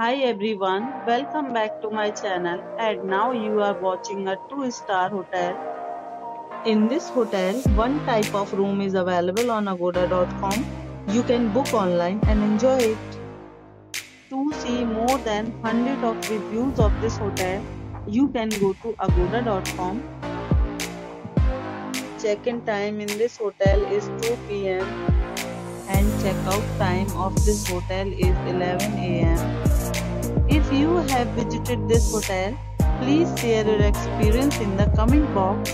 Hi everyone, welcome back to my channel and now you are watching a 2-star hotel. In this hotel, one type of room is available on agoda.com. You can book online and enjoy it. To see more than 100 of reviews of this hotel, you can go to agoda.com. Check-in time in this hotel is 2 pm and check-out time of this hotel is 11 am. If you have visited this hotel, please share your experience in the comment box.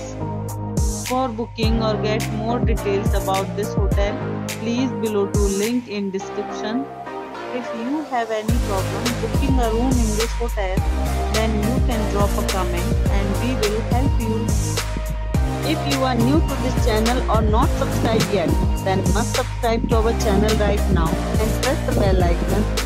For booking or get more details about this hotel, please below to link in description. If you have any problem booking a room in this hotel, then you can drop a comment and we will help you. If you are new to this channel or not subscribed yet, then must subscribe to our channel right now and press the bell icon